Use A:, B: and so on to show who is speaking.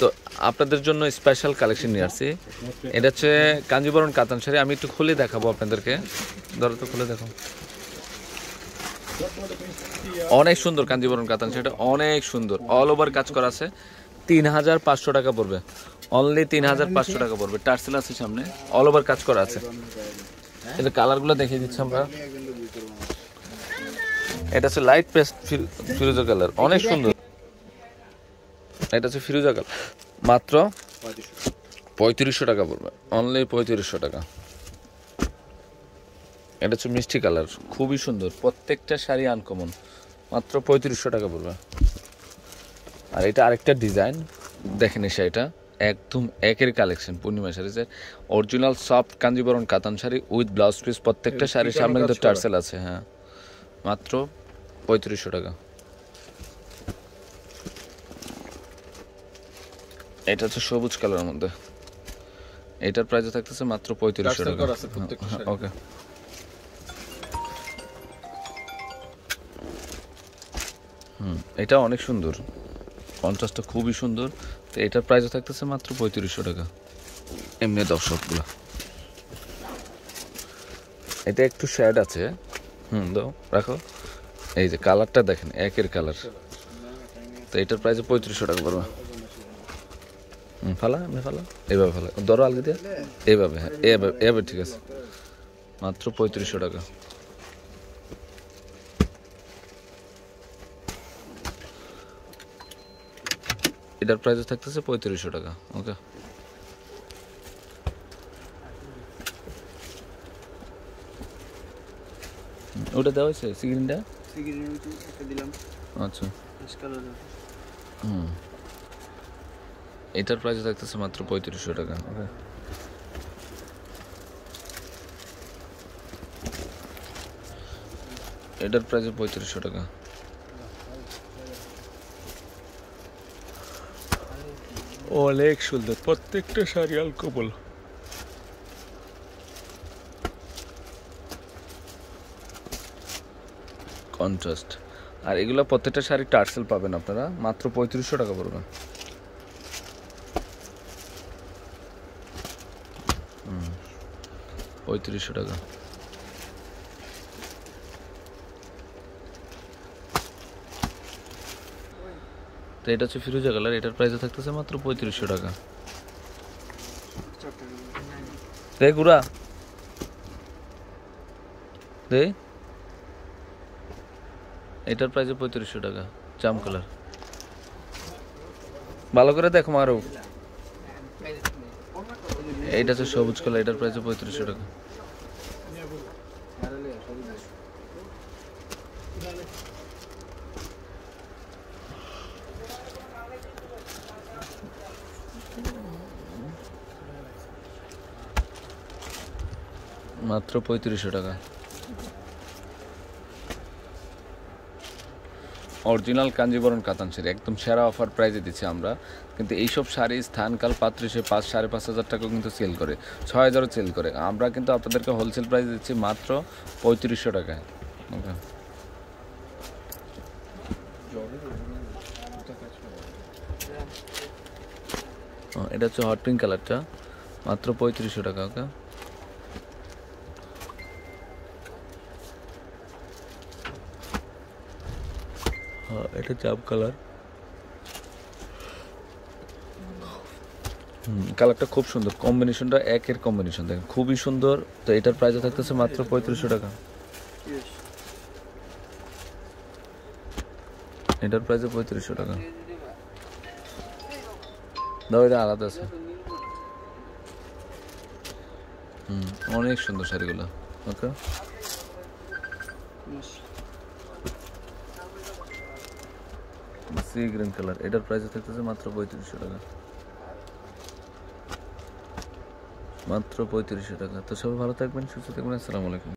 A: তো আপনাদের জন্য স্পেশাল কালেকশন নিয়ে আসছি। এটা হচ্ছে কাঞ্জিবরণ কাতান শাড়ি। আমি একটু খুলে দেখাবো আপনাদেরকে। ধরো তো খুলে দেখো। অনেক সুন্দর কাঞ্জিবরণ কাতান শাড়িটা। অনেক সুন্দর। অল ওভার কাজ করা আছে। তিন হাজার পাঁচশো টাকা পড়বে। অনলি তিন হাজার পাঁচশো টাকা পড়বে। টার্সেল আছে সামনে। অল ওভার কাজ করা আছে। এটা কালারগুলো দেখিয়ে দিচ্ছি আমরা। এটা হচ্ছে লাইট পেস্ট ফিরোজা কালার অনেক সুন্দর। এটা হচ্ছে ফিরোজা কালার মাত্র পঁয়ত্রিশশো টাকা পড়বে। অনলি পঁয়ত্রিশশো টাকা। এটা হচ্ছে মিষ্টি কালার। খুবই সুন্দর। প্রত্যেকটা শাড়ি আনকমন মাত্র পঁয়ত্রিশশো টাকা পড়বে। আর এটা আরেকটা ডিজাইন দেখেন এই শাড়িটা। একদম একের collection Purnima শাড়িজের original soft Kanjivaram katan sari with blouse piece প্রত্যেকটা শাড়ির সামনে কিন্তু টার্সেল আছে হ্যাঁ। মাত্র পঁয়ত্রিশশো টাকা। এটা হচ্ছে সবুজ কালারের মধ্যে। এটার প্রাইস থাকতেছে মাত্র পঁয়ত্রিশশো টাকা। হ্যাঁ, ওকে। হুম এটা অনেক সুন্দর। কন্ট্রাস্টটা খুবই সুন্দর। তো এটার প্রাইসও থাকতেছে মাত্র পঁয়ত্রিশশো টাকা। এমনি দর্শকগুলো। এটা একটু শ্যাড আছে। হুম দাও রাখো। এই যে কালারটা দেখেন একের কালার তো এটার প্রাইস পঁয়ত্রিশশো টাকা পড়বে। ফালা এমনি ফালা? এইভাবে ফালা। ধরো আলগি দিয়ে। এইভাবে হ্যাঁ এভাবে এভাবে ঠিক আছে। মাত্র পঁয়ত্রিশশো টাকা। এটার প্রাইস থাকতেছে পঁয়ত্রিশশো টাকা ওকে ওটা দেওয়া হয়েছে? সিগ্রিনটা আচ্ছা। হুম। এটার প্রাইস থাকতেছে মাত্র পঁয়ত্রিশশো টাকা। এটার প্রাইস পঁয়ত্রিশশো টাকা। অনেক সুন্দর প্রত্যেকটা শাড়ি আলকোবল কন্ট্রাস্ট আর এগুলো প্রত্যেকটা শাড়ি টার্সেল পাবেন আপনারা মাত্র পঁয়ত্রিশশো টাকা পড়বে। পঁয়ত্রিশশো টাকা। তো এটা হচ্ছে ফিরোজা কালার, এটার প্রাইস থাকতেছে মাত্র পঁয়ত্রিশশো টাকা। রে গুড়া। দে। এটার প্রাইস পঁয়ত্রিশশো টাকা, জাম কালার। ভালো করে দেখো মারো এইটা তো সবুজ কলা এটার প্রাইস পঁয়ত্রিশশো টাকা। মাত্র পঁয়ত্রিশশো টাকা। অরিজিনাল কাঞ্জিবরণ কাতান শাড়ি একদম সেরা অফার প্রাইজে দিচ্ছি আমরা। কিন্তু এইসব শাড়ি স্থানকাল পাত্র সে পাঁচ, সাড়ে পাঁচ হাজার টাকাও কিন্তু সেল করে, ছয় হাজারও সেল করে। আমরা কিন্তু আপনাদেরকে হোলসেল প্রাইস দিচ্ছি মাত্র পঁয়ত্রিশশো টাকায়। এটা হচ্ছে হট পিঙ্ক কালারটা মাত্র পঁয়ত্রিশশো টাকা, ওকে। হ্যাঁ এটা চাপ কালার হুম কালারটা খুব সুন্দর। কম্বিনেশনটা একের কম্বিনেশন দেখেন। খুবই সুন্দর। তো এটার প্রাইস থাকতেছে মাত্র পঁয়ত্রিশশো টাকা। এটার প্রাইস পঁয়ত্রিশশো টাকা। দাও এটা আলাদা আছে। হুম অনেক সুন্দর শাড়িগুলো। Okay sea green colour. এটার প্রাইস থাকতেছে মাত্র পঁয়ত্রিশশো টাকা। মাত্র পঁয়ত্রিশশো টাকা। তো সবাই ভালো থাকবেন, সুস্থ থাকবেন। আসসালামু আলাইকুম।